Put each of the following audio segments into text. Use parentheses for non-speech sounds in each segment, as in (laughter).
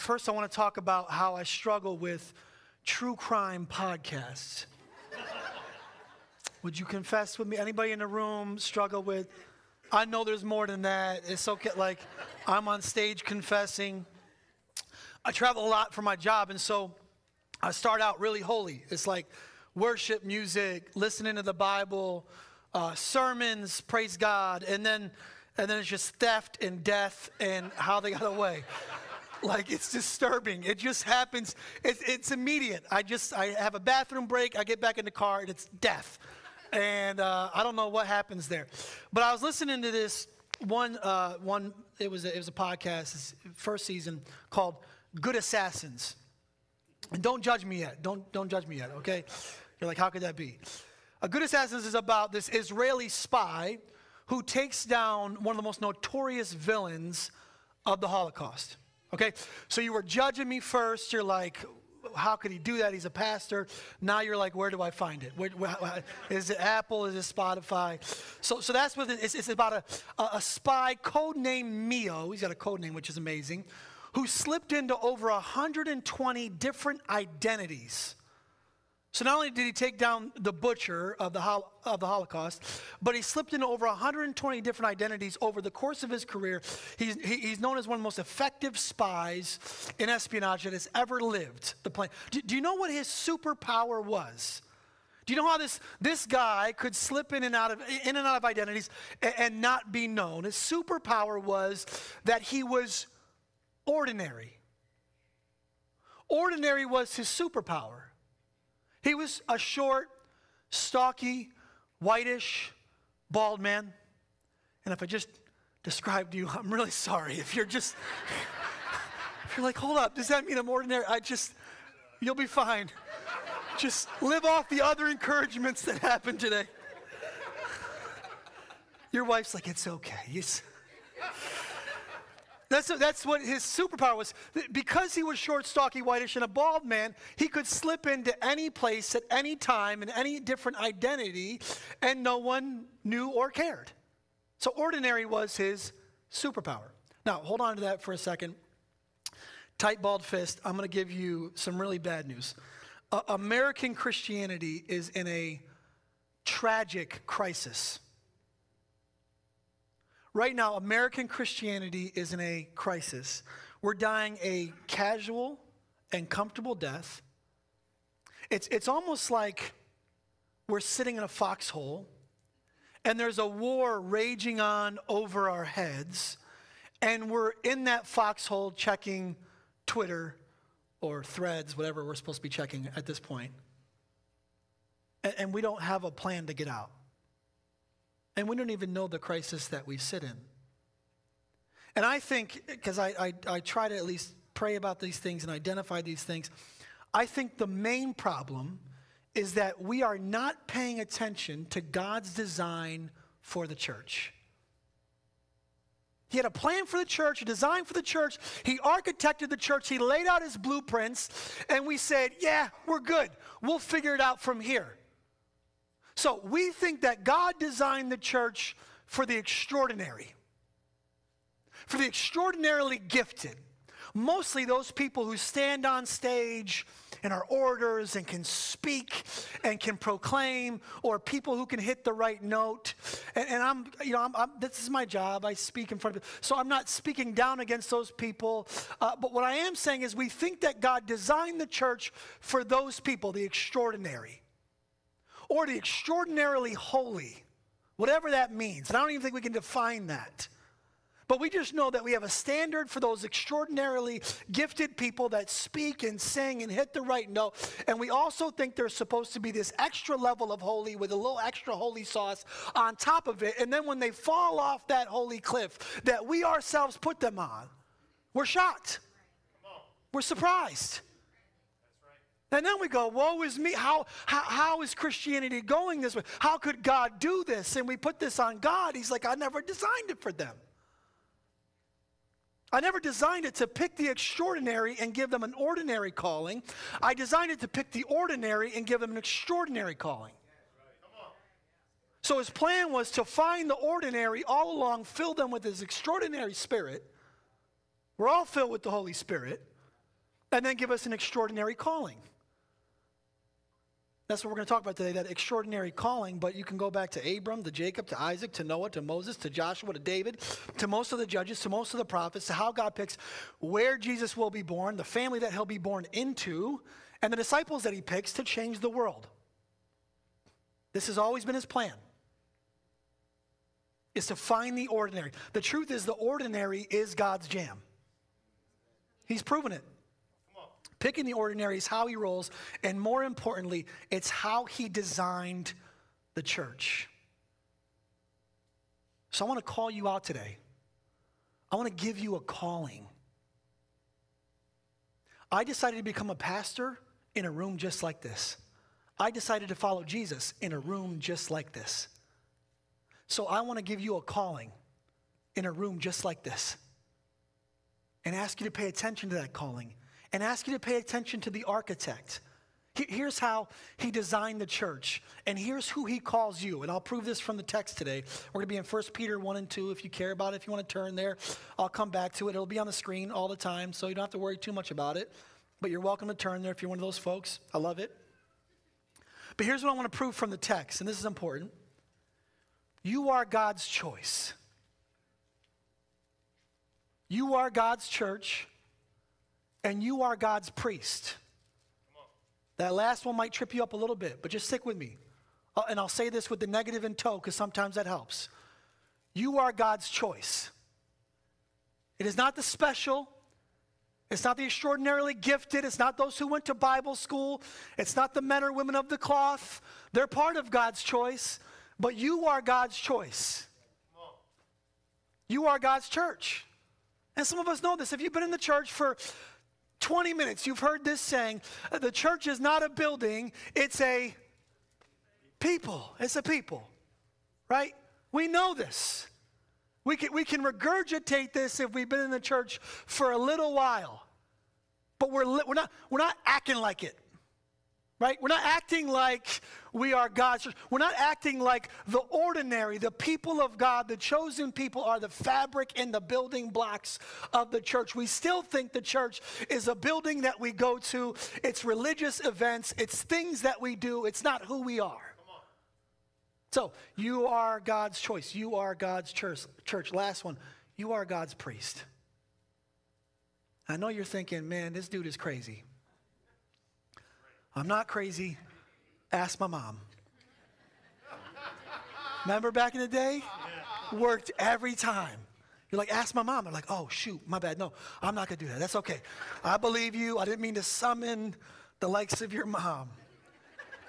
first, I want to talk about how I struggle with true crime podcasts. Would you confess with me? Anybody in the room struggle with? I know there's more than that. It's okay. Like, I'm on stage confessing. I travel a lot for my job, and so I start out really holy. It's like worship music, listening to the Bible, uh, sermons, praise God, and then and then it's just theft and death and how they got away. (laughs) like it's disturbing. It just happens. It's, it's immediate. I just I have a bathroom break. I get back in the car and it's death, and uh, I don't know what happens there. But I was listening to this one uh, one. It was a, it was a podcast, first season called "Good Assassins." And don't judge me yet. Don't don't judge me yet. Okay, you're like, how could that be? A Good Assassins is about this Israeli spy who takes down one of the most notorious villains of the Holocaust. Okay? So you were judging me first. You're like, how could he do that? He's a pastor. Now you're like, where do I find it? Where, where, is it Apple? Is it Spotify? So, so that's what it, it's, it's about a, a, a spy codenamed Mio. He's got a code name, which is amazing, who slipped into over 120 different identities so not only did he take down the butcher of the, hol- of the Holocaust, but he slipped into over 120 different identities over the course of his career. He's, he, he's known as one of the most effective spies in espionage that has ever lived. The plane. Do, do you know what his superpower was? Do you know how this, this guy could slip in and out of in and out of identities and, and not be known? His superpower was that he was ordinary. Ordinary was his superpower. He was a short, stocky, whitish, bald man. And if I just described you, (laughs) I'm really sorry. If you're just, (laughs) if you're like, hold up, does that mean I'm ordinary? I just, you'll be fine. Just live off the other encouragements that happened today. Your wife's like, it's okay. It's, that's, that's what his superpower was. Because he was short, stocky, whitish, and a bald man, he could slip into any place at any time in any different identity, and no one knew or cared. So, ordinary was his superpower. Now, hold on to that for a second. Tight bald fist, I'm going to give you some really bad news. Uh, American Christianity is in a tragic crisis. Right now, American Christianity is in a crisis. We're dying a casual and comfortable death. It's, it's almost like we're sitting in a foxhole and there's a war raging on over our heads, and we're in that foxhole checking Twitter or threads, whatever we're supposed to be checking at this. And, and we don't have a plan to get out. And we don't even know the crisis that we sit in. And I think, because I, I, I try to at least pray about these things and identify these things, I think the main problem is that we are not paying attention to God's design for the church. He had a plan for the church, a design for the church. He architected the church. He laid out his blueprints, and we said, Yeah, we're good. We'll figure it out from here. So we think that God designed the church for the extraordinary, for the extraordinarily gifted. Mostly those people who stand on stage and are orators and can speak and can proclaim, or people who can hit the right note. And, and I'm, you know, I'm, I'm, this is my job. I speak in front of, people. so I'm not speaking down against those people. Uh, but what I am saying is, we think that God designed the church for those people, the extraordinary or the extraordinarily holy, whatever that means. And I don't even think we can define that. But we just know that we have a standard for those extraordinarily gifted people that speak and sing and hit the right note. And we also think there's supposed to be this extra level of holy with a little extra holy sauce on top of it. And then when they fall off that holy cliff that we ourselves put them on, we're shocked. We're surprised. And then we go, woe is me. How, how, how is Christianity going this way? How could God do this? And we put this on God. He's like, I never designed it for them. I never designed it to pick the extraordinary and give them an ordinary calling. I designed it to pick the ordinary and give them an extraordinary calling. So his plan was to find the ordinary all along, fill them with his extraordinary spirit. We're all filled with the Holy Spirit. and then give us an extraordinary calling. That's what we're going to talk about today, that extraordinary calling. But you can go back to Abram, to Jacob, to Isaac, to Noah, to Moses, to Joshua, to David, to most of the judges, to most of the prophets, to how God picks where Jesus will be born, the family that he'll be born into, and the disciples that he picks to change the world. This has always been his plan. Is to find the ordinary. The truth is, the ordinary is God's jam. He's proven it. Picking the ordinary is how he rolls, and more importantly, it's how he designed the church. So I want to call you out today. I want to give you a calling. I decided to become a pastor in a room just like this. I decided to follow Jesus in a room just like this. So I want to give you a calling in a room just like this and ask you to pay attention to that calling and ask you to pay attention to the architect. Here's how he designed the church, and here's who he calls you. And I'll prove this from the text today. We're going to be in 1 Peter 1 and 2. If you care about it, if you want to turn there, I'll come back to it. It'll be on the screen all the time, so you don't have to worry too much about it. But you're welcome to turn there if you're one of those folks. I love it. But here's what I want to prove from the text, and this is important you are God's choice. You are God's church and you are God's priest. That last one might trip you up a little bit, but just stick with me. Uh, and I'll say this with the negative in tow because sometimes that helps. You are God's choice. It is not the special, it's not the extraordinarily gifted, it's not those who went to Bible school, it's not the men or women of the cloth. They're part of God's choice, but you are God's choice. You are God's church. And some of us know this. If you've been in the church for 20 minutes, you've heard this saying uh, the church is not a building, it's a people. It's a people, right? We know this. We can, we can regurgitate this if we've been in the church for a little while, but we're, we're, not, we're not acting like it right? We're not acting like we are God's church. We're not acting like the ordinary, the people of God, the chosen people are the fabric and the building blocks of the church. We still think the church is a building that we go to, it's religious events, it's things that we do, it's not who we are. So, you are God's choice. You are God's church. Church. Last one. You are God's priest. I know you're thinking, man, this dude is crazy. I'm not crazy. Ask my mom. Remember back in the day? Worked every time. You're like, ask my mom. I'm like, oh, shoot, my bad. No, I'm not going to do that. That's okay. I believe you. I didn't mean to summon the likes of your mom.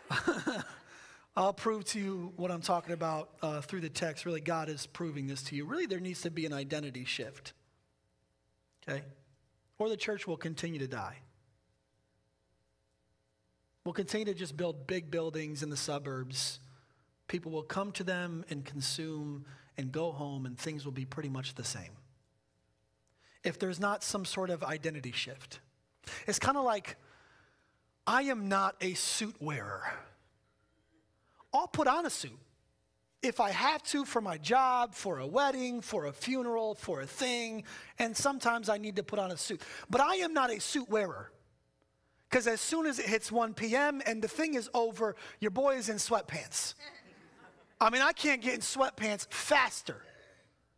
(laughs) I'll prove to you what I'm talking about uh, through the text. Really, God is proving this to you. Really, there needs to be an identity shift. Okay? Or the church will continue to die. We'll continue to just build big buildings in the suburbs. People will come to them and consume and go home, and things will be pretty much the same. If there's not some sort of identity shift, it's kind of like I am not a suit wearer. I'll put on a suit if I have to for my job, for a wedding, for a funeral, for a thing, and sometimes I need to put on a suit. But I am not a suit wearer. Because as soon as it hits 1 p.m. and the thing is over, your boy is in sweatpants. I mean, I can't get in sweatpants faster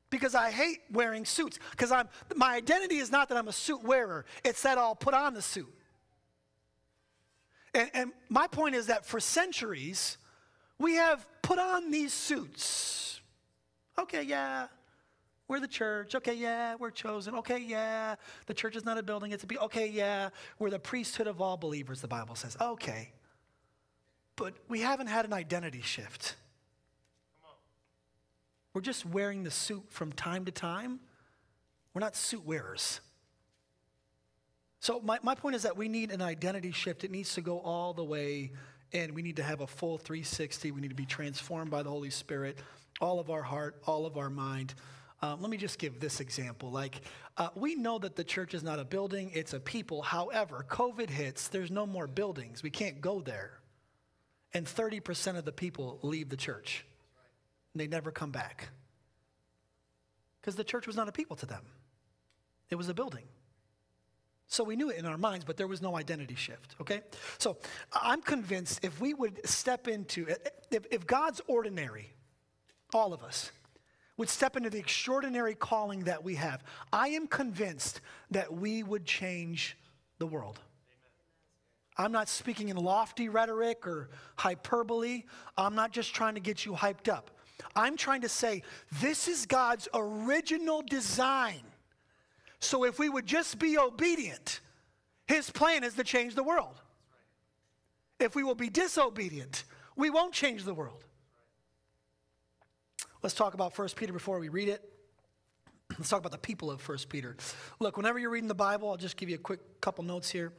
because I hate wearing suits. Because I'm my identity is not that I'm a suit wearer; it's that I'll put on the suit. And, and my point is that for centuries, we have put on these suits. Okay, yeah, we're the church. Okay, yeah, we're chosen. Okay, yeah, the church is not a building, it's a be. Okay, yeah, we're the priesthood of all believers, the Bible says. Okay. But we haven't had an identity shift. We're just wearing the suit from time to time. We're not suit wearers. So, my, my point is that we need an identity shift. It needs to go all the way in. We need to have a full 360. We need to be transformed by the Holy Spirit, all of our heart, all of our mind. Um, let me just give this example. Like, uh, we know that the church is not a building, it's a people. However, COVID hits, there's no more buildings. We can't go there. And 30% of the people leave the church, and they never come back. Because the church was not a people to them, it was a building. So we knew it in our minds, but there was no identity shift, okay? So I'm convinced if we would step into, if, if God's ordinary, all of us, would step into the extraordinary calling that we have, I am convinced that we would change the world. I'm not speaking in lofty rhetoric or hyperbole. I'm not just trying to get you hyped up. I'm trying to say this is God's original design so if we would just be obedient, his plan is to change the world. If we will be disobedient, we won't change the world. Let's talk about 1 Peter before we read it. Let's talk about the people of 1 Peter. Look, whenever you're reading the Bible, I'll just give you a quick couple notes here.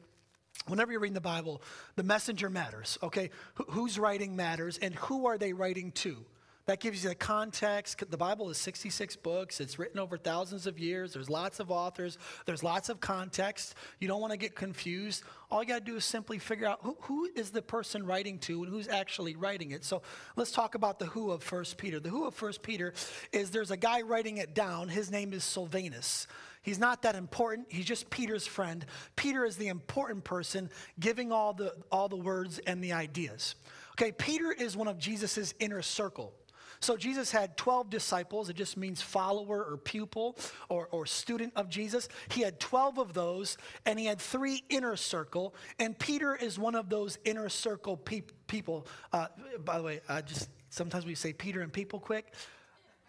Whenever you're reading the Bible, the messenger matters, okay? who's writing matters, and who are they writing to? That gives you the context. The Bible is 66 books. It's written over thousands of years. There's lots of authors. There's lots of context. You don't want to get confused. All you got to do is simply figure out who, who is the person writing to and who's actually writing it. So let's talk about the who of First Peter. The who of First Peter is there's a guy writing it down. His name is Silvanus. He's not that important. He's just Peter's friend. Peter is the important person giving all the, all the words and the ideas. Okay, Peter is one of Jesus' inner circle. So Jesus had 12 disciples. It just means follower or pupil or, or student of Jesus. He had 12 of those, and he had three inner circle. And Peter is one of those inner circle pe- people. Uh, by the way, I just sometimes we say Peter and people quick.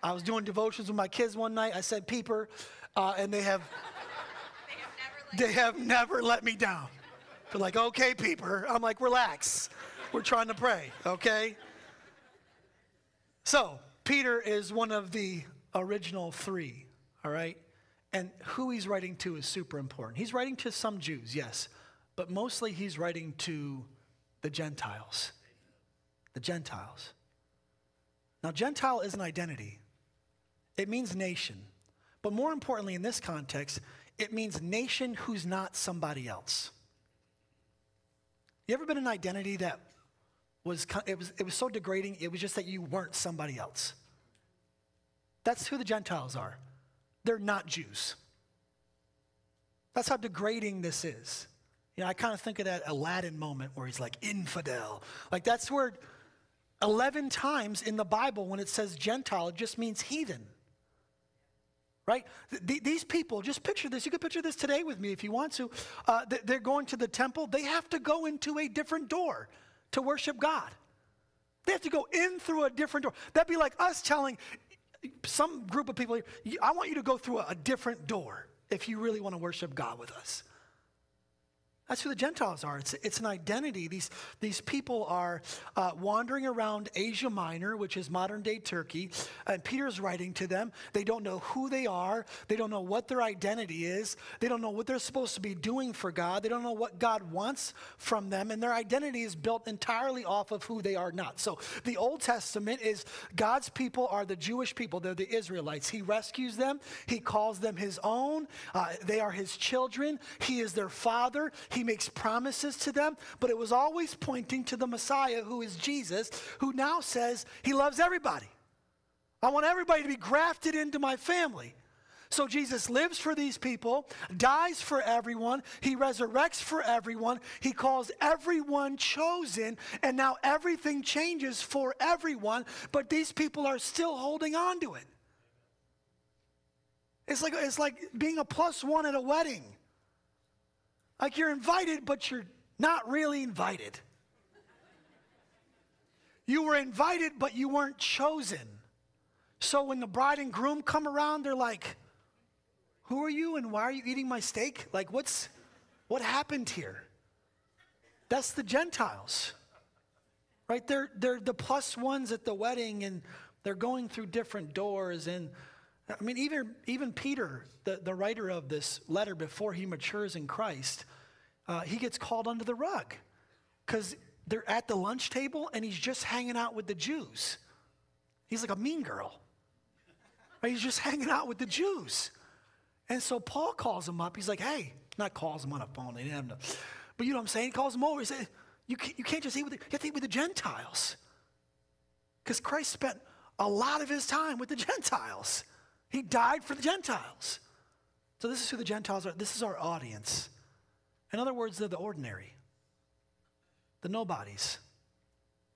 I was doing devotions with my kids one night. I said Peeper, uh, and they have they have never let me down. They're like, okay, Peeper. I'm like, relax. We're trying to pray, okay? So, Peter is one of the original three, all right? And who he's writing to is super important. He's writing to some Jews, yes, but mostly he's writing to the Gentiles. The Gentiles. Now, Gentile is an identity, it means nation. But more importantly, in this context, it means nation who's not somebody else. You ever been an identity that was, it was, it was so degrading, it was just that you weren't somebody else. That's who the Gentiles are. They're not Jews. That's how degrading this is. You know, I kind of think of that Aladdin moment where he's like, infidel. Like, that's where 11 times in the Bible, when it says Gentile, it just means heathen. Right? Th- these people, just picture this. You can picture this today with me if you want to. Uh, they're going to the temple, they have to go into a different door to worship God. They have to go in through a different door. That'd be like us telling some group of people, I want you to go through a different door if you really want to worship God with us. That's who the Gentiles are. It's, it's an identity. These, these people are uh, wandering around Asia Minor, which is modern day Turkey, and Peter's writing to them. They don't know who they are, they don't know what their identity is, they don't know what they're supposed to be doing for God, they don't know what God wants from them, and their identity is built entirely off of who they are not. So the Old Testament is God's people are the Jewish people, they're the Israelites. He rescues them, He calls them His own, uh, they are His children, He is their Father. He makes promises to them, but it was always pointing to the Messiah, who is Jesus, who now says he loves everybody. I want everybody to be grafted into my family. So Jesus lives for these people, dies for everyone, he resurrects for everyone, he calls everyone chosen, and now everything changes for everyone, but these people are still holding on to it. It's like, it's like being a plus one at a wedding. Like you're invited, but you're not really invited. You were invited, but you weren't chosen. So when the bride and groom come around, they're like, Who are you and why are you eating my steak? Like, what's what happened here? That's the Gentiles. Right? They're they're the plus ones at the wedding and they're going through different doors and I mean, even, even Peter, the, the writer of this letter before he matures in Christ, uh, he gets called under the rug because they're at the lunch table and he's just hanging out with the Jews. He's like a mean girl. He's just hanging out with the Jews. And so Paul calls him up. He's like, hey, not calls him on a phone. They didn't have to, but you know what I'm saying? He calls him over. He says, you can't, you can't just eat with the, you have to eat with the Gentiles. Because Christ spent a lot of his time with the Gentiles. He died for the Gentiles. So this is who the Gentiles are. This is our audience. In other words, they're the ordinary, the nobodies.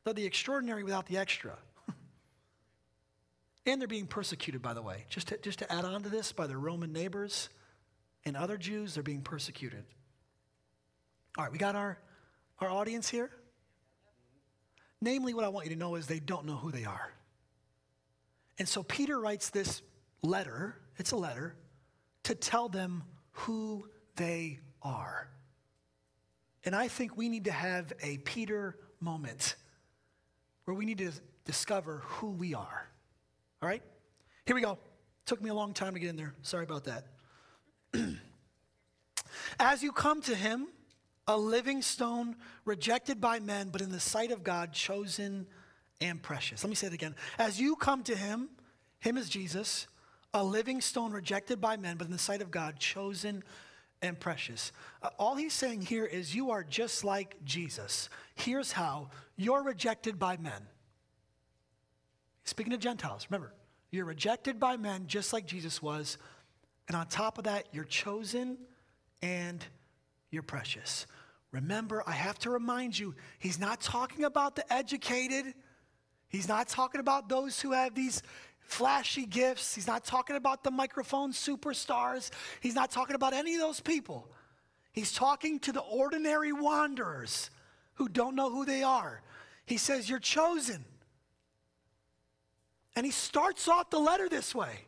They're the extraordinary without the extra. (laughs) and they're being persecuted, by the way. Just to, just to add on to this, by their Roman neighbors and other Jews, they're being persecuted. All right, we got our, our audience here. Namely, what I want you to know is they don't know who they are. And so Peter writes this letter, it's a letter, to tell them who they are. And I think we need to have a Peter moment where we need to discover who we are. All right? Here we go. Took me a long time to get in there. Sorry about that. (clears throat) As you come to him, a living stone, rejected by men, but in the sight of God, chosen and precious. Let me say it again. As you come to him, him is Jesus, a living stone rejected by men, but in the sight of God, chosen and precious. Uh, all he's saying here is you are just like Jesus. Here's how you're rejected by men. Speaking to Gentiles, remember, you're rejected by men just like Jesus was. And on top of that, you're chosen and you're precious. Remember, I have to remind you, he's not talking about the educated. He's not talking about those who have these flashy gifts. He's not talking about the microphone superstars. He's not talking about any of those people. He's talking to the ordinary wanderers who don't know who they are. He says, You're chosen. And he starts off the letter this way.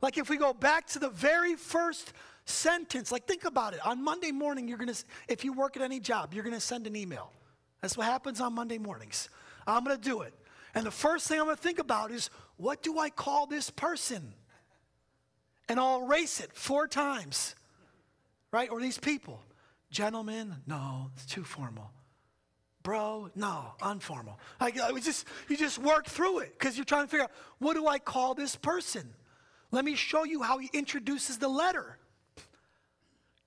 Like if we go back to the very first sentence. Like, think about it. On Monday morning, you're to, if you work at any job, you're to send an email. That's what happens on Monday mornings. I'm to do it. And the first thing I'm going to think about is, what do I call this person? And I'll erase it four times, right? Or these people. Gentlemen, no, it's too formal. Bro, no, unformal. Like, uh, I just, you just work through it because you're trying to figure out, what do I call this person? Let me show you how he introduces the letter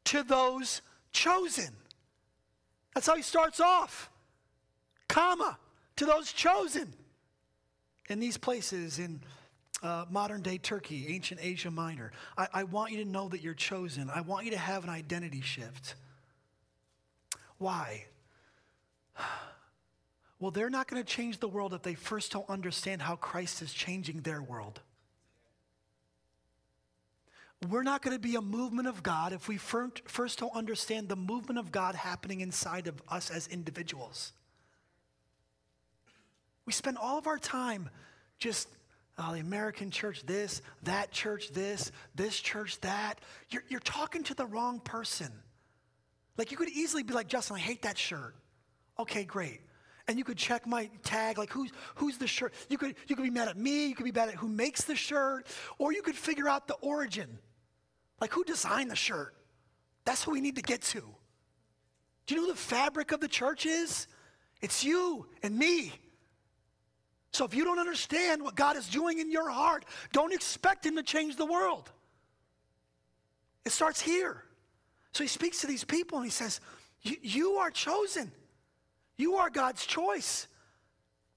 to those chosen. That's how he starts off. Comma, to those chosen. In these places in uh, modern day Turkey, ancient Asia Minor, I, I want you to know that you're chosen. I want you to have an identity shift. Why? (sighs) Well, they're not going to change the world if they first don't understand how Christ is changing their world. We're not going to be a movement of God if we first don't understand the movement of God happening inside of us as individuals. We spend all of our time just, oh, the American church this, that church this, this church that. You're, you're talking to the wrong person. Like you could easily be like, Justin, I hate that shirt. Okay, great. And you could check my tag, like who's who's the shirt. You could you could be mad at me, you could be mad at who makes the shirt, or you could figure out the origin. Like, who designed the shirt? That's who we need to get to. Do you know the fabric of the church is? It's you and me. So if you don't understand what God is doing in your heart, don't expect Him to change the world. It starts here. So He speaks to these people and He says, You are chosen. You are God's choice.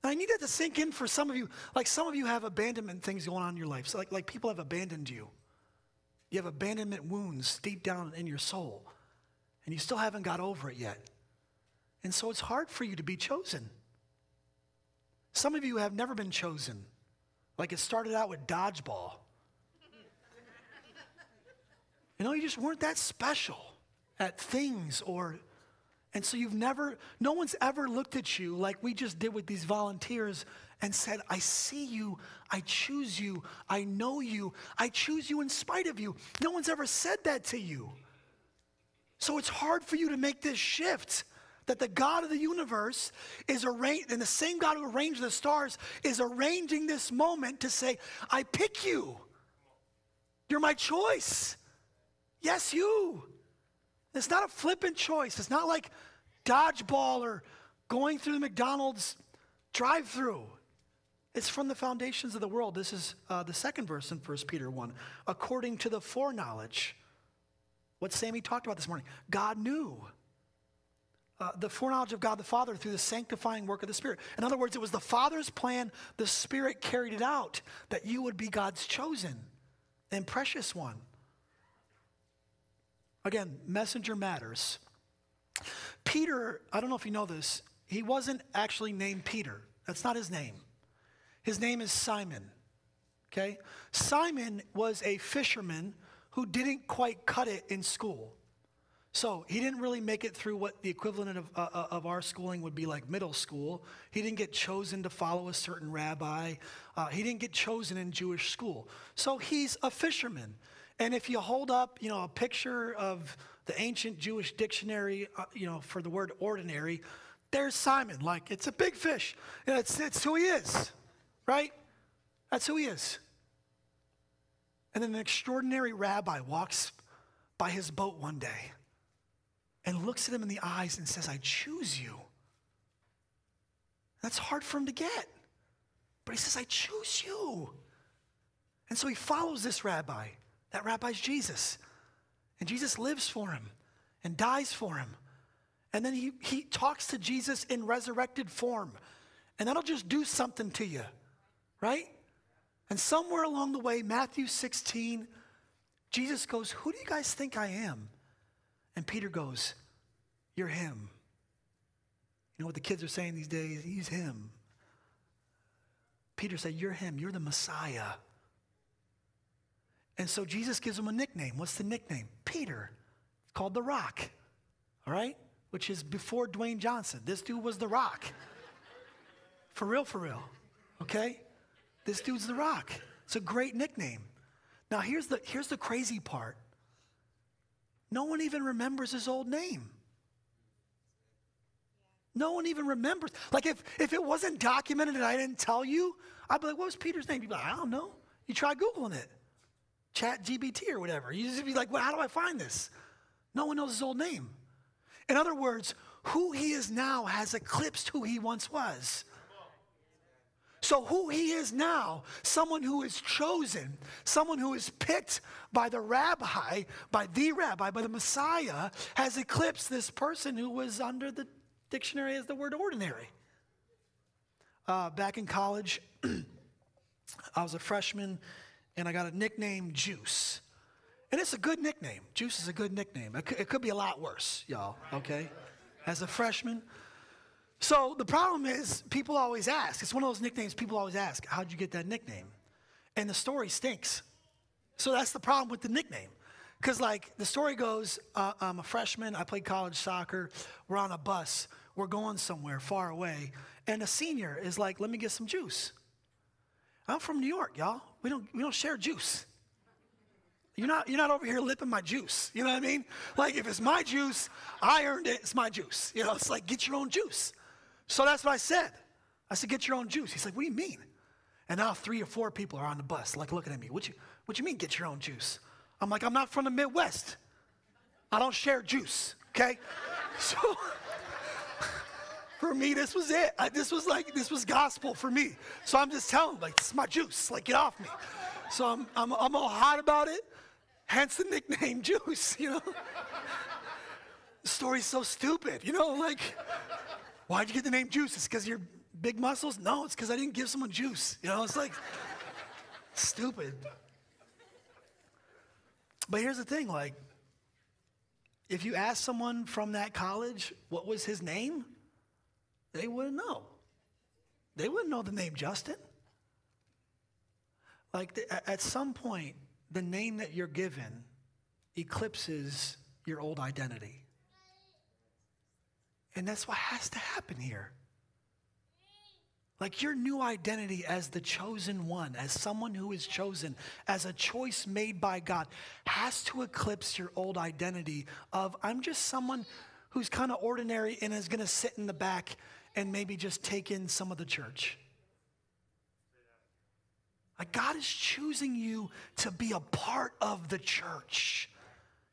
And I need that to sink in for some of you. Like some of you have abandonment things going on in your life. So like, like people have abandoned you. You have abandonment wounds deep down in your soul, and you still haven't got over it yet. And so it's hard for you to be chosen. Some of you have never been chosen. Like it started out with dodgeball. you know, you just weren't that special at things or and so you've never no one's ever looked at you like we just did with these volunteers and said, I see you, I choose you, I know you, I choose you in spite of you. No one's ever said that to you. So it's hard for you to make this shift that the God of the universe is arranged, and the same God who arranged the stars is arranging this moment to say, I pick you. You're my choice. Yes, you. It's not a flippant choice. It's not like dodgeball or going through the McDonald's drive through. It's from the foundations of the world. This is uh, the second verse in 1 Peter 1. According to the foreknowledge, what Sammy talked about this morning, God knew. Uh, the foreknowledge of God the Father through the sanctifying work of the Spirit. In other words, it was the Father's plan, the Spirit carried it out, that you would be God's chosen and precious one. Again, messenger matters. Peter, I don't know if you know this, he wasn't actually named Peter. That's not his name. His name is Simon. Okay? Simon was a fisherman who didn't quite cut it in school. So he didn't really make it through what the equivalent of, uh, uh, of our schooling would be like middle school. He didn't get chosen to follow a certain rabbi. Uh, he didn't get chosen in Jewish school. So he's a fisherman. And if you hold up, you know, a picture of the ancient Jewish dictionary, uh, you know, for the word ordinary, there's Simon. Like it's a big fish. And it's, it's who he is, right? That's who he is. And then an extraordinary rabbi walks by his boat one day and looks at him in the eyes and says, I choose you. That's hard for him to get. But he says, I choose you. And so he follows this rabbi. That rabbi's Jesus. And Jesus lives for him and dies for him. And then he, he talks to Jesus in resurrected form. And that'll just do something to you, right? And somewhere along the way, Matthew 16, Jesus goes, Who do you guys think I am? And Peter goes, You're him. You know what the kids are saying these days? He's him. Peter said, You're him. You're the Messiah. And so Jesus gives him a nickname. What's the nickname? Peter. Called the Rock. All right? Which is before Dwayne Johnson. This dude was the Rock. (laughs) For real, for real. Okay? This dude's the Rock. It's a great nickname. Now, here's the, here's the crazy part no one even remembers his old name. No one even remembers. Like, if, if it wasn't documented and I didn't tell you, I'd be like, what was Peter's name? You'd be like, I don't know. You try Googling it. Chat GBT or whatever. You just be like, well, how do I find this? No one knows his old name. In other words, who he is now has eclipsed who he once was. So, who he is now, someone who is chosen, someone who is picked by the rabbi, by the rabbi, by the Messiah, has eclipsed this person who was under the dictionary as the word ordinary. Uh, back in college, (clears throat) I was a freshman and I got a nickname Juice. And it's a good nickname. Juice is a good nickname. It could, it could be a lot worse, y'all, okay? As a freshman. So the problem is, people always ask. It's one of those nicknames people always ask, How'd you get that nickname? And the story stinks. So that's the problem with the nickname. Because, like, the story goes uh, I'm a freshman, I played college soccer, we're on a bus, we're going somewhere far away, and a senior is like, Let me get some juice. I'm from New York, y'all. We don't, we don't share juice. You're not, you're not over here lipping my juice. You know what I mean? Like, if it's my juice, I earned it, it's my juice. You know, it's like, get your own juice. So that's what I said. I said, get your own juice. He's like, what do you mean? And now three or four people are on the bus, like looking at me. What you, what you mean, get your own juice? I'm like, I'm not from the Midwest. I don't share juice, okay? (laughs) So for me, this was it. I, this was like, this was gospel for me. So I'm just telling like, this is my juice. Like, get off me. So I'm, I'm, I'm all hot about it, hence the nickname (laughs) Juice, you know? the story's so stupid, you know? Like, why'd you get the name Juice? It's because you're big muscles? No, it's because I didn't give someone juice. You know, it's like (laughs) stupid. But here's the thing like, if you ask someone from that college what was his name, they wouldn't know. They wouldn't know the name Justin. Like, the, at some point, the name that you're given eclipses your old identity. And that's what has to happen here. Like your new identity as the chosen one, as someone who is chosen, as a choice made by God, has to eclipse your old identity of I'm just someone who's kind of ordinary and is going to sit in the back and maybe just take in some of the church. Like God is choosing you to be a part of the church.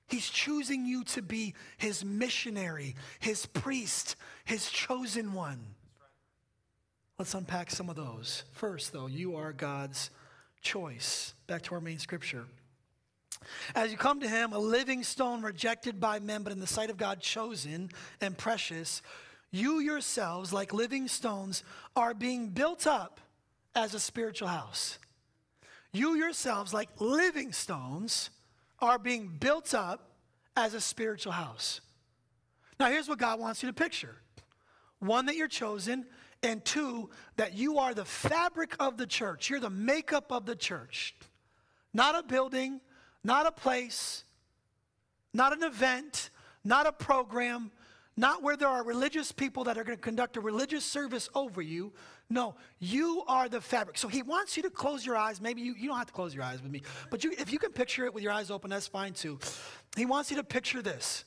He's choosing you to be his missionary, his priest, his chosen one. Let's unpack some of those. First, though, you are God's choice. Back to our main scripture. As you come to him, a living stone rejected by men, but in the sight of God chosen and precious, you yourselves, like living stones, are being built up as a spiritual house you yourselves, like living stones, are being built up as a spiritual house. Now, here's what God wants you to picture one, that you're chosen, and two, that you are the fabric of the church. You're the makeup of the church. Not a building, not a place, not an event, not a program, not where there are religious people that are going to conduct a religious service over you. No, you are the fabric. So he wants you to close your eyes. Maybe you, you don't have to close your eyes with me, but you, if you can picture it with your eyes open, that's fine too. He wants you to picture this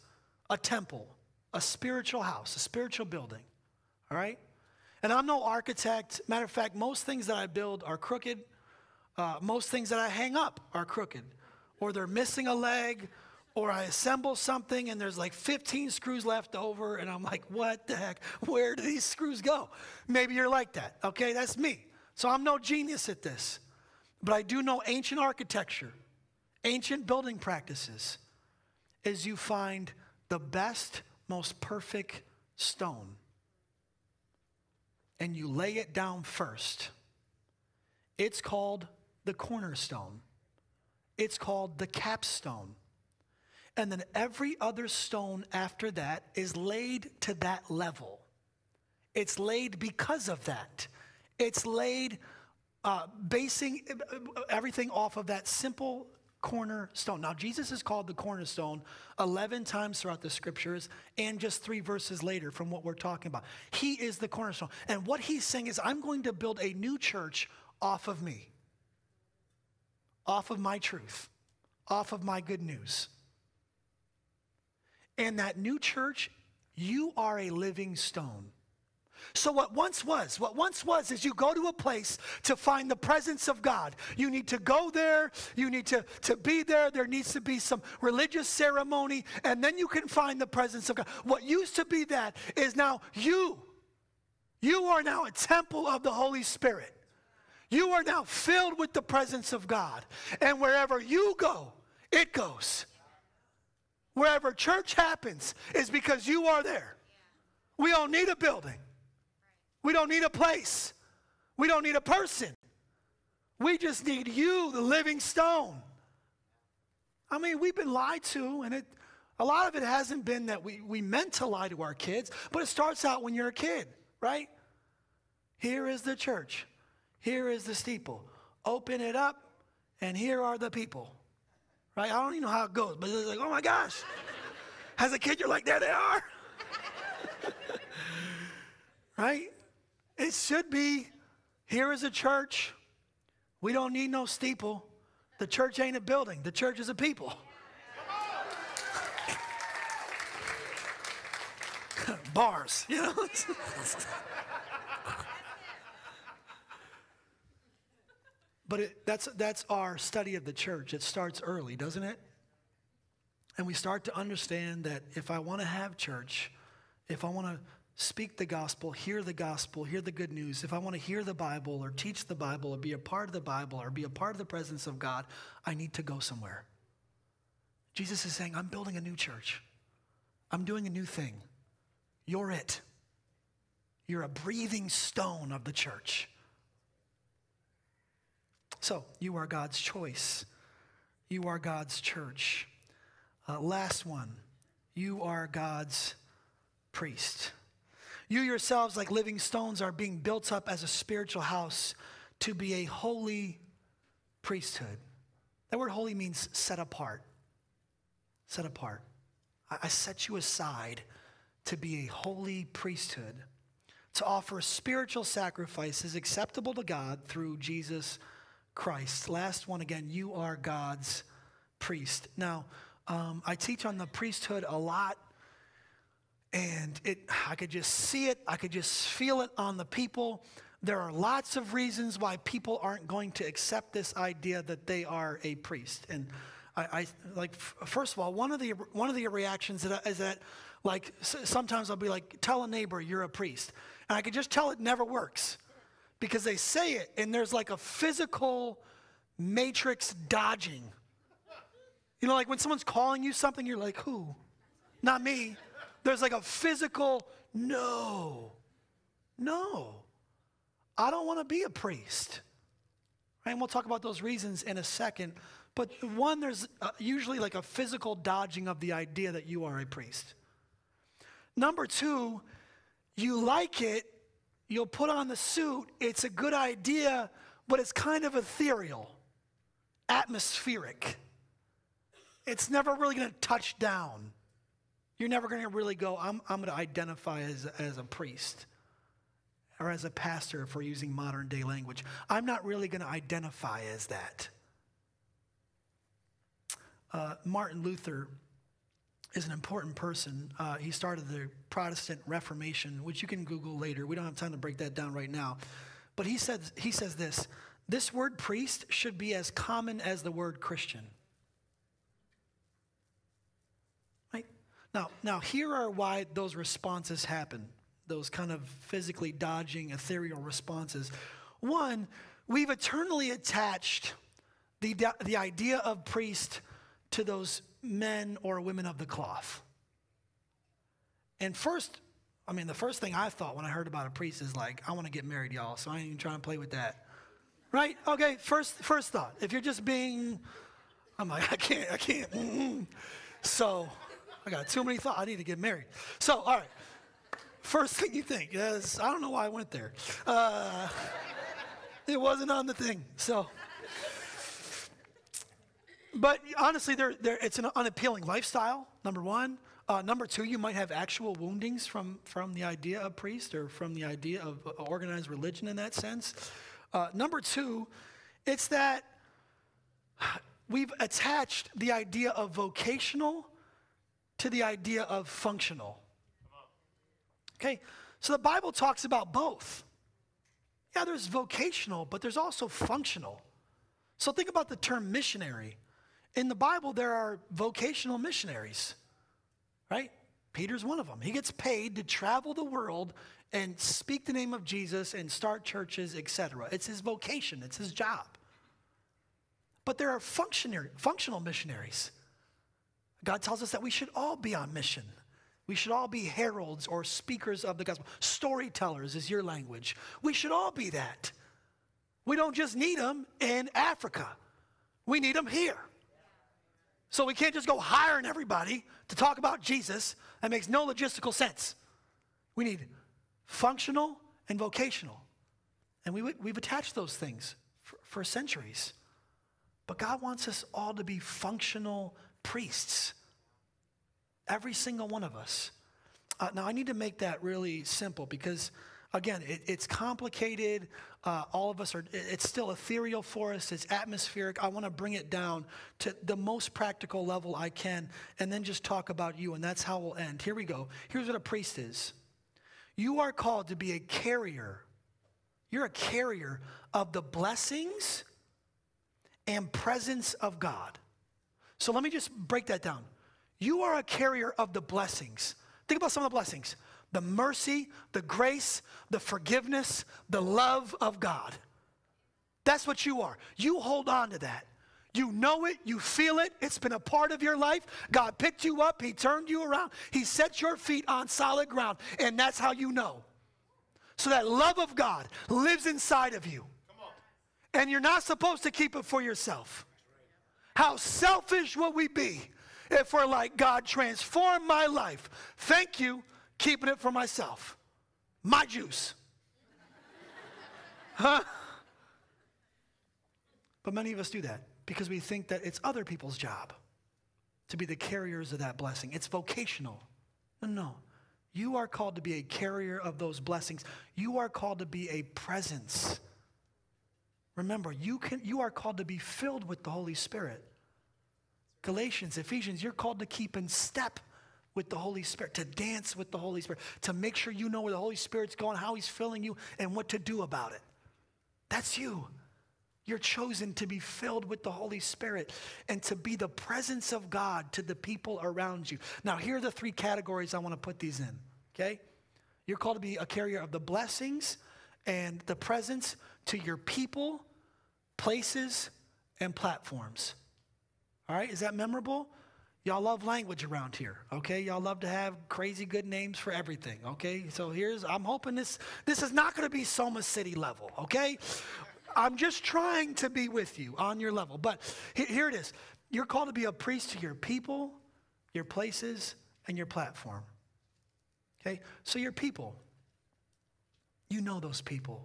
a temple, a spiritual house, a spiritual building. All right? And I'm no architect. Matter of fact, most things that I build are crooked. Uh, most things that I hang up are crooked, or they're missing a leg, or I assemble something and there's like 15 screws left over, and I'm like, what the heck? Where do these screws go? Maybe you're like that. Okay, that's me. So I'm no genius at this, but I do know ancient architecture, ancient building practices, is you find the best, most perfect stone and you lay it down first. It's called the cornerstone. It's called the capstone. And then every other stone after that is laid to that level. It's laid because of that. It's laid uh, basing everything off of that simple cornerstone. Now, Jesus is called the cornerstone 11 times throughout the scriptures and just three verses later from what we're talking about. He is the cornerstone. And what he's saying is, I'm going to build a new church off of me, off of my truth, off of my good news. And that new church, you are a living stone. So, what once was, what once was is you go to a place to find the presence of God. You need to go there, you need to, to be there, there needs to be some religious ceremony, and then you can find the presence of God. What used to be that is now you. You are now a temple of the Holy Spirit. You are now filled with the presence of God. And wherever you go, it goes. Wherever church happens is because you are there. We don't need a building. We don't need a place. We don't need a person. We just need you, the living stone. I mean, we've been lied to, and it, a lot of it hasn't been that we, we meant to lie to our kids, but it starts out when you're a kid, right? Here is the church. Here is the steeple. Open it up, and here are the people. Right? I don't even know how it goes, but it's like, oh my gosh. As a kid, you're like, there they are. (laughs) right? It should be here is a church. We don't need no steeple. The church ain't a building, the church is a people. (laughs) Bars, you know? (laughs) but it, that's, that's our study of the church. It starts early, doesn't it? And we start to understand that if I want to have church, if I want to speak the gospel, hear the gospel, hear the good news, if I want to hear the Bible or teach the Bible or be a part of the Bible or be a part of the presence of God, I need to go somewhere. Jesus is saying, I'm building a new church. I'm doing a new thing. You're it. You're a breathing stone of the church. So, you are God's choice. You are God's church. Uh, last one, you are God's priest. You yourselves, like living stones, are being built up as a spiritual house to be a holy priesthood. That word holy means set apart. Set apart. I, set you aside to be a holy priesthood, to offer spiritual sacrifices acceptable to God through Jesus Christ. Last one again, you are God's priest. Now, um, I teach on the priesthood a lot and it, I could just see it, I could just feel it on the people. There are lots of reasons why people aren't going to accept this idea that they are a priest. And I, I like, first of all, one of the, one of the reactions that, is that, like, sometimes I'll be like, tell a neighbor you're a priest. And I could just tell it never works because they say it and there's like a physical matrix dodging. You know, like when someone's calling you something, you're like, who? Not me. There's like a physical no. No. I don't want to be a priest. Right? And we'll talk about those reasons in a second. But one, there's uh, usually like a physical dodging of the idea that you are a priest. Number two, you like it, you'll put on the suit, it's a good idea, but it's kind of ethereal, atmospheric. It's never really going to touch down. You're never going to really go, I'm, I'm going to identify as, as a priest or as a pastor, if we're using modern day language. I'm not really going to identify as that. Uh, Martin Luther is an important person. Uh, he started the Protestant Reformation, which you can Google later. We don't have time to break that down right now. But he says, he says this this word priest should be as common as the word Christian. Right? Now, now here are why those responses happen, those kind of physically dodging, ethereal responses. One, we've eternally attached the, the idea of priest to those men or women of the cloth. And first, I mean, the first thing I thought when I heard about a priest is like, I want to get married, y'all, so I ain't even trying to play with that. Right? Okay, first, first thought. If you're just being, I'm like, I can't, I can't. Mm-mm. So I got too many thoughts. I need to get married. So, all right. First thing you think is, I don't know why I went there. Uh, it wasn't on the thing. So, but honestly, they're, they're, it's an unappealing lifestyle, number one. Uh, number two, you might have actual woundings from, from the idea of priest or from the idea of uh, organized religion in that sense. Uh, number two, it's that we've attached the idea of vocational to the idea of functional. Okay, so the Bible talks about both. Yeah, there's vocational, but there's also functional. So think about the term missionary. In the Bible, there are vocational missionaries, right? Peter's one of them. He gets paid to travel the world and speak the name of Jesus and start churches, etc. It's his vocation, it's his job. But there are functional missionaries. God tells us that we should all be on mission. We should all be heralds or speakers of the gospel. Storytellers is your language. We should all be that. We don't just need them in Africa, we need them here. So we can't just go hiring everybody to talk about Jesus. That makes no logistical sense. We need functional and vocational. And we, we've attached those things for, for centuries. But God wants us all to be functional priests. Every single one of us. Uh, now, I need to make that really simple because Again, it, it's complicated. Uh, all of us are, it's still ethereal for us, it's atmospheric. I want to bring it down to the most practical level I can and then just talk about you, and that's how we'll end. Here we go. Here's what a priest is you are called to be a carrier. You're a carrier of the blessings and presence of God. So let me just break that down. You are a carrier of the blessings. Think about some of the blessings the mercy, the grace, the forgiveness, the love of God. That's what you are. You hold on to that. You know it, you feel it, it's been a part of your life. God picked you up, He turned you around, He set your feet on solid ground, and that's how you know. So that love of God lives inside of you. And you're not supposed to keep it for yourself. How selfish would we be if we're like, God, transform my life? Thank you keeping it for myself. My juice. (laughs) huh? But many of us do that because we think that it's other people's job to be the carriers of that blessing. It's vocational. No, no. You are called to be a carrier of those blessings. You are called to be a presence. Remember, you, can, you are called to be filled with the Holy Spirit. Galatians, Ephesians, you're called to keep in step with the Holy Spirit, to dance with the Holy Spirit, to make sure you know where the Holy Spirit's going, how He's filling you, and what to do about it. That's you. You're chosen to be filled with the Holy Spirit and to be the presence of God to the people around you. Now, here are the three categories I want to put these in, okay? You're called to be a carrier of the blessings and the presence to your people, places, and platforms. All right, is that memorable? Y'all love language around here, okay? Y'all love to have crazy good names for everything, okay? So here's, I'm hoping this, this is not gonna be Soma City level, okay? I'm just trying to be with you on your level. But here it is. You're called to be a priest to your people, your places, and your platform. Okay? So your people, you know those people.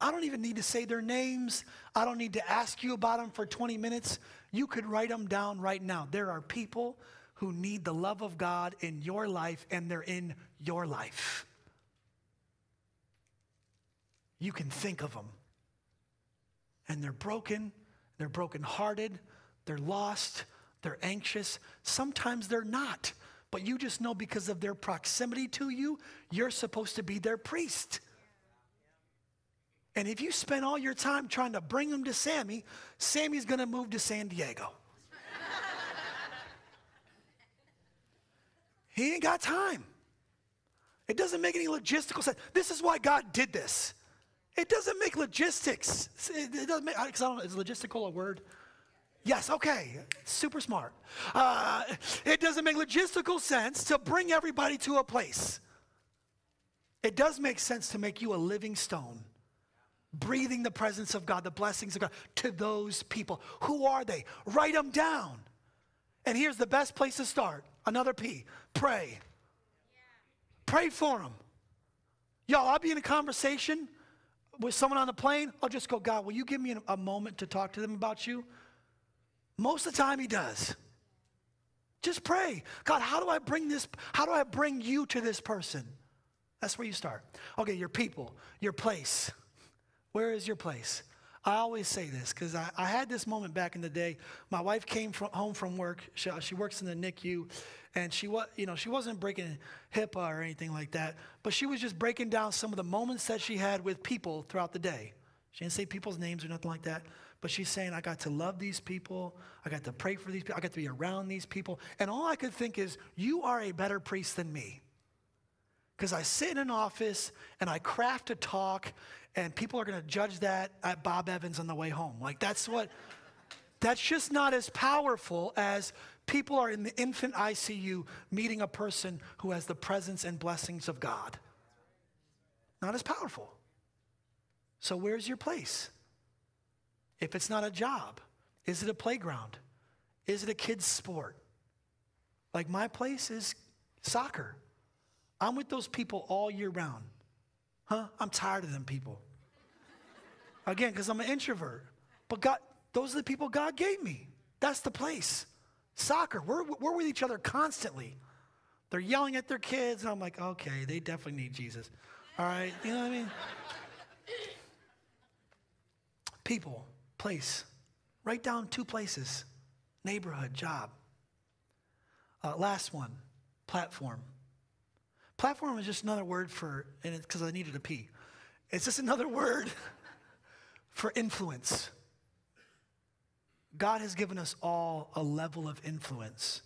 I don't even need to say their names. I don't need to ask you about them for 20 minutes. You could write them down right now. There are people who need the love of God in your life, and they're in your life. You can think of them. And they're broken, they're brokenhearted, they're lost, they're anxious. Sometimes they're not, but you just know because of their proximity to you, you're supposed to be their priest. And if you spend all your time trying to bring them to Sammy, Sammy's going to move to San Diego. (laughs) he ain't got time. It doesn't make any logistical sense. This is why God did this. It doesn't make logistics. It doesn't make, I don't is logistical a word? Yes, okay, super smart. Uh, it doesn't make logistical sense to bring everybody to a place. It does make sense to make you a living stone breathing the presence of God, the blessings of God to those people. Who are they? Write them down. And here's the best place to start another P pray. Pray for them. Y'all, I'll be in a conversation with someone on the plane. I'll just go, God, will you give me a moment to talk to them about you? Most of the time, He does. Just pray. God, how do I bring this? How do I bring you to this person? That's where you start. Okay, your people, your place. Where is your place? I always say this because I, I, had this moment back in the day. My wife came from, home from work. She, she works in the NICU, and she was, you know, she wasn't breaking HIPAA or anything like that, but she was just breaking down some of the moments that she had with people throughout the day. She didn't say people's names or nothing like that, but she's saying, I got to love these people. I got to pray for these people. I got to be around these people. And all I could think is, you are a better priest than me. Because I sit in an office and I craft a talk and people are going to judge that at Bob Evans on the way home. Like, that's what, that's just not as powerful as people are in the infant ICU meeting a person who has the presence and blessings of God. Not as powerful. So, where's your place? If it's not a job, is it a playground? Is it a kid's sport? Like, my place is soccer. I'm with those people all year round. Huh? I'm tired of them people. Again, because I'm an introvert. But God, those are the people God gave me. That's the place. Soccer, we're, we're with each other constantly. They're yelling at their kids, and I'm like, okay, they definitely need Jesus. All right, you know what I mean? People, place. Write down two places neighborhood, job. Uh, last one, platform. Platform is just another word for, and it's because I needed a P. It's just another (laughs) word for influence. God has given us all a level of influence.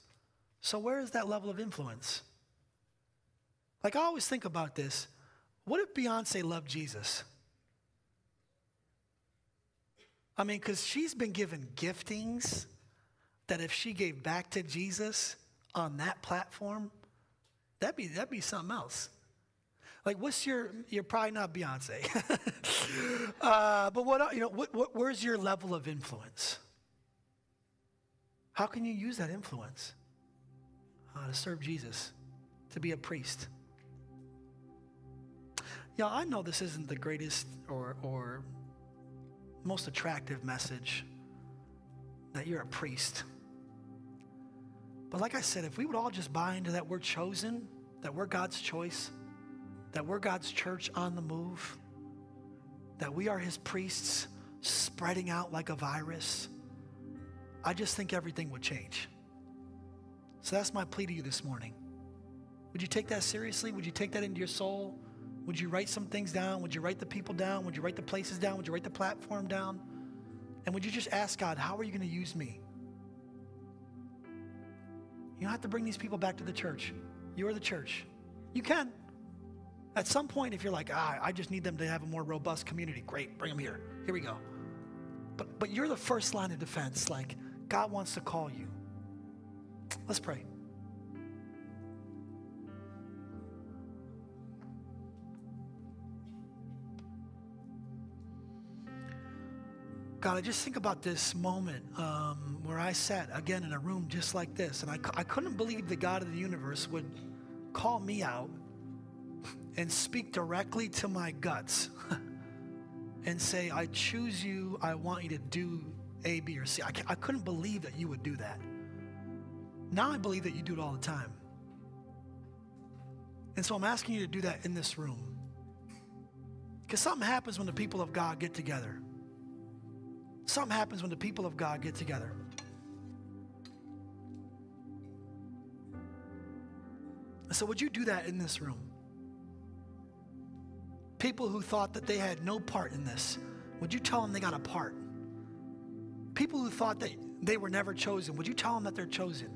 So, where is that level of influence? Like, I always think about this. What if Beyonce loved Jesus? I mean, because she's been given giftings that if she gave back to Jesus on that platform, that'd be, that'd be something else. Like, what's your, you're probably not Beyonce. (laughs) uh, but what, you know, what, what, where's your level of influence? How can you use that influence uh, to serve Jesus, to be a priest? Yeah, I know this isn't the greatest or, or most attractive message that you're a priest. But like I said, if we would all just buy into that we're chosen, that we're God's choice, that we're God's church on the move, that we are his priests spreading out like a virus, I just think everything would change. So that's my plea to you this morning. Would you take that seriously? Would you take that into your soul? Would you write some things down? Would you write the people down? Would you write the places down? Would you write the platform down? And would you just ask God, how are you going to use me? You don't have to bring these people back to the church. You're the church. You can. At some point, if you're like, ah, I just need them to have a more robust community, great, bring them here. Here we go. But, but you're the first line of defense. Like, God wants to call you. Let's pray. God, I just think about this moment um, where I sat again in a room just like this, and I, I couldn't believe the God of the universe would call me out and speak directly to my guts (laughs) and say, I choose you, I want you to do A, B, or C. I, I couldn't believe that you would do that. Now I believe that you do it all the time. And so I'm asking you to do that in this room. Because something happens when the people of God get together. Something happens when the people of God get together. So, would you do that in this room? People who thought that they had no part in this, would you tell them they got a part? People who thought that they were never chosen, would you tell them that they're chosen?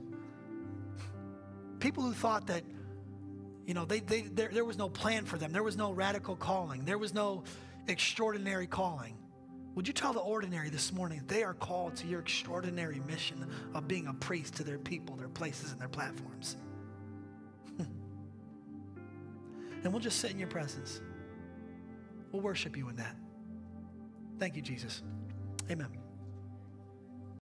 People who thought that, you know, they, they, there, there was no plan for them, there was no radical calling, there was no extraordinary calling. Would you tell the ordinary this morning they are called to your extraordinary mission of being a priest to their people, their places, and their platforms? (laughs) and we'll just sit in your presence. We'll worship you in that. Thank you, Jesus. Amen.